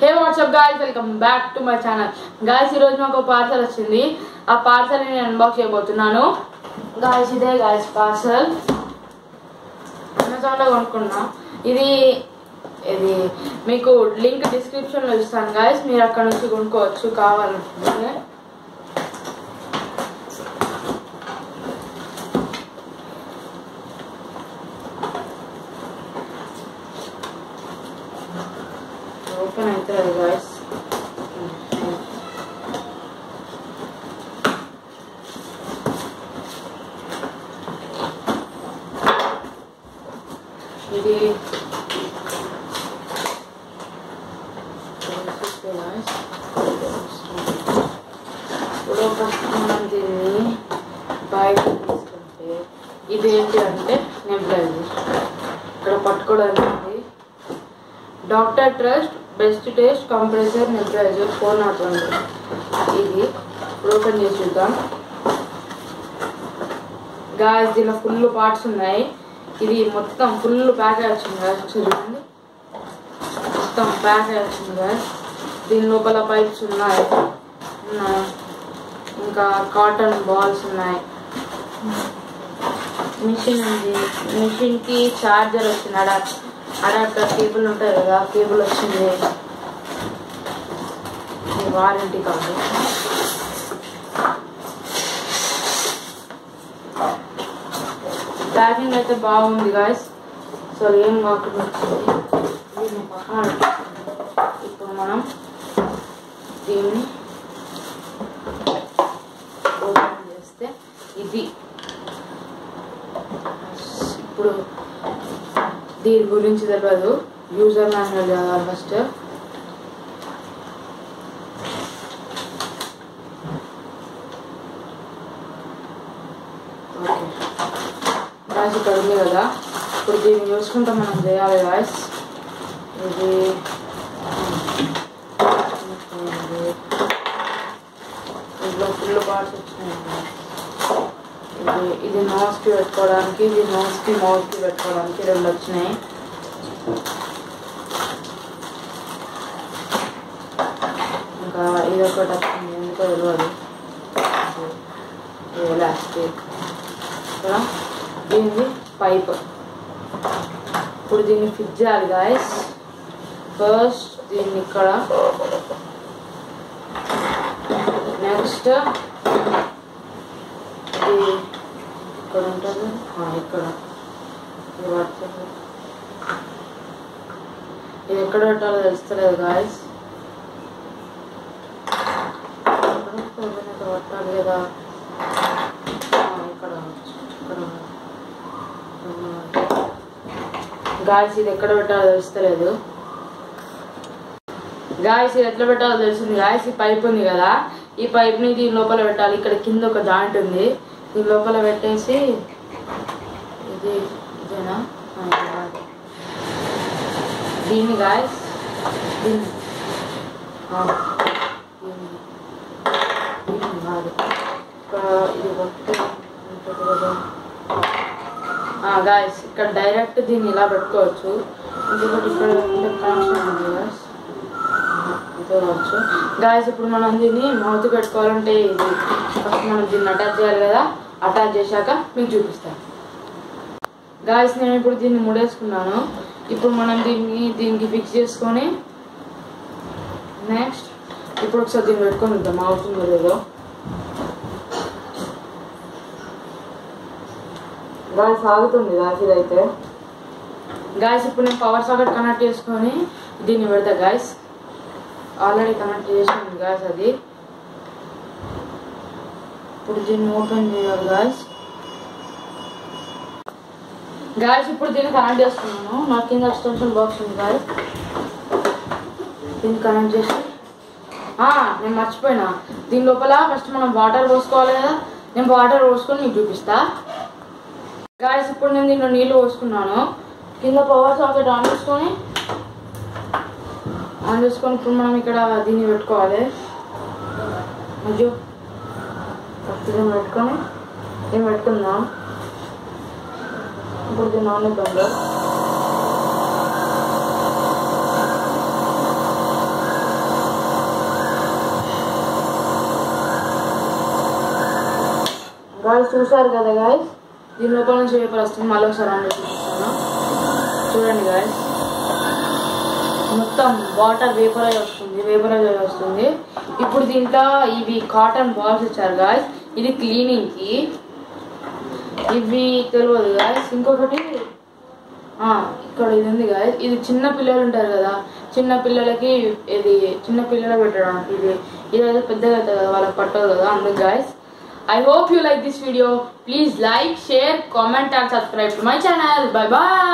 Hey what's up guys welcome back to my channel guys ఈరోజు నాకు parcel వచ్చింది. ఆ పార్సల్ నేను అన్బాక్స్ చేయబోతున్నాను. గాయస్ ఇదే గాయస్ పార్సల్ అమెజాన్లో కొనుక్కున్నా. ఇది ఇది మీకు లింక్ డిస్క్రిప్షన్లో ఇస్తాను గాయస్ మీరు అక్కడ నుంచి కొనుక్కోవచ్చు కావాలనుకుంటే ఓపెన్ అవుతుంది ఇది ఇప్పుడు ఫస్ట్ మనం దీన్ని బయట తీసుకుంటే ఇదేంటి అంటే నెంబరైజర్ ఇక్కడ పట్టుకోవడానికి doctor trust best taste compressor nebulizer four naught one. ఇది ఓపెన్ చేసి చూద్దాం. గాయస్ దీనిలో ఫుల్ పార్ట్స్ ఉన్నాయి. ఇది మొత్తం ఫుల్ ప్యాక్ అయ్యి వచ్చింది గాయస్. చూడండి. మొత్తం ప్యాక్ అయ్యి వచ్చింది గాయస్. దీని లోపల పైప్స్ ఉన్నాయి. ఇంకా కాటన్ బాల్స్ ఉన్నాయి. మిషన్ ఉంది. మిషన్కి చార్జర్ వచ్చింది. అడాప్టర్ అడాప్టర్ కేబుల్ ఉంటుంది కదా కేబుల్ వచ్చింది. వారంటీ కాదు ప్యాకింగ్ అయితే బాగుంది గాయస్ సో ఏం కాకుండా ఇప్పుడు మనం దీన్ని ఓపెన్ చేస్తే ఇది. ఇప్పుడు దీని గురించి తెలియదు యూజర్ మాన్యువల్ చదవాలి ఫస్ట్ ఓకే ఇక్కడ ఉంది కదా. ఇప్పుడు దీన్ని చూసుకుంటాం మనం చేయాలి వాయిస్ ఇది ఇంట్లో ఫుల్ పార్ట్స్ వచ్చినాయి ఇది ఇది నోస్కి పెట్టుకోవడానికి ఇది నోస్కి మౌత్కి పెట్టుకోవడానికి రెండు వచ్చినాయి ఇంకా ఇది ఒకటి వచ్చింది ఎందుకో తెలియదు ఇది ఎలాస్టిక్ ఇక్కడ దీనిది పైప్ ఇప్పుడు దీన్ని ఫిట్ చేయాలి గాయస్ ఫస్ట్ దీన్ని ఇక్కడ నెక్స్ట్ ఇది ఇక్కడ ఉంటుంది. ఇక్కడ. ఇది పడుతుంది ఇది ఎక్కడ పెట్టాలో తెలుస్తలేదు గాయస్ పట్టాలి కదా. ఇక్కడ ఇక్కడ గాయస్ ఇది ఎక్కడ పెట్టాలో తెలుస్తలేదు. గాయస్ ఇది ఎట్లా పెట్టాలో తెలుస్తుంది గాయస్ ఈ పైప్ ఉంది కదా. ఈ పైప్ని దీని లోపల పెట్టాలి. ఇక్కడ కింద ఒక జాయింట్ ఉంది. ఈ లోపల పెట్టేసి ఇది ఇదేనా దీన్ని గాయస్ దీన్ని దీన్ని కాదు ఇది ఉంటుంది కదా. గాయస్ ఇక్కడ డైరెక్ట్ దీన్ని ఇలా పెట్టుకోవచ్చు. ఇంకొకటి ఇక్కడ కనెక్షన్ ఉంది గాయస్ చూడవచ్చు గాయస్ ఇప్పుడు మనం దీన్ని మౌత్ పెట్టుకోవాలంటే ఇది ఫస్ట్ మనం దీన్ని అటాచ్ చేయాలి కదా? అటాచ్ చేశాక మీకు చూపిస్తాను గాయస్ నేను ఇప్పుడు దీన్ని ముడేసుకున్నాను. ఇప్పుడు మనం దీన్ని దీనికి ఫిక్స్ చేసుకొని నెక్స్ట్ ఇప్పుడు ఒకసారి దీన్ని పెట్టుకొని ఉంటాం. అవుతుందో లేదో గాయస్ ఆగుతుంది గాయస్ ఇదైతే. గాయస్ ఇప్పుడు నేను పవర్ సాకెట్ కనెక్ట్ చేసుకొని దీన్ని పెడతా గాయస్ ఆల్రెడీ కనెక్ట్ చేసింది గ్యాస్ అది. ఇప్పుడు దీన్ని ఓపెన్ చేయాలి గ్యాస్ గ్యాస్ ఇప్పుడు దీన్ని కనెక్ట్ చేస్తున్నాను. నా కింద ఎక్స్టెన్షన్ బాక్స్ ఉంది గ్యాస్ దీన్ని కనెక్ట్ చేసి. ఆ, నేను మర్చిపోయినా. దీని లోపల ఫస్ట్ మనం వాటర్ పోసుకోవాలి కదా. నేను వాటర్ పోసుకొని మీకు చూపిస్తా. గాయస్ ఇప్పుడు నేను దీంట్లో నీళ్ళు పోసుకున్నాను. కింద పవర్ సాకెట్ ఆన్ చేసుకొని ఆన్ చేసుకొని ఇప్పుడు మనం ఇక్కడ దీన్ని పెట్టుకోవాలి. అయ్యో దీన్ని పెట్టుకొని దీన్ని పెట్టుకుందాం? ఇప్పుడు దీన్ని ఆన్ ఇద్దాం గాయస్ చూసారు కదా గాయస్ దీని లోపల నుంచి పేపర్ వస్తుంది. మళ్ళీ ఒకసారి ఆన్ చేసి చూడండి గాయస్ మొత్తం వాటర్ వేపరైజ్ వస్తుంది వేపరైజ్ వస్తుంది. ఇప్పుడు దీంట్లో ఇవి కాటన్ బాల్స్ ఇచ్చారు గాయస్ ఇది క్లీనింగ్కి. ఇవి తెలియదు గాయస్ ఇంకొకటి ఇక్కడ ఇది ఉంది గాయస్ ఇది చిన్న పిల్లలు ఉంటారు కదా. చిన్న పిల్లలకి ఇది చిన్న పిల్లలు పెట్టడానికి ఇది. ఇది పెద్దగా అవుతుంది కదా వాళ్ళకి పట్టదు కదా అందుకు guys I hope you like this video please like share comment and subscribe to my channel bye bye